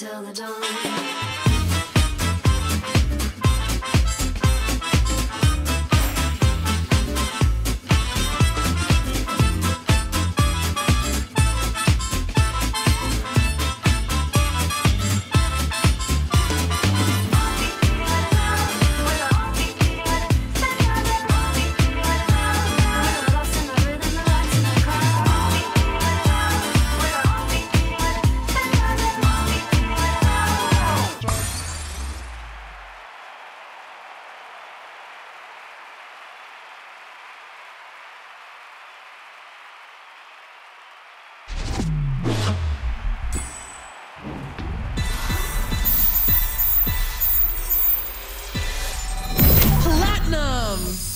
till the dawn. Um,